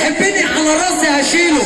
يحبني على راسي هشيله.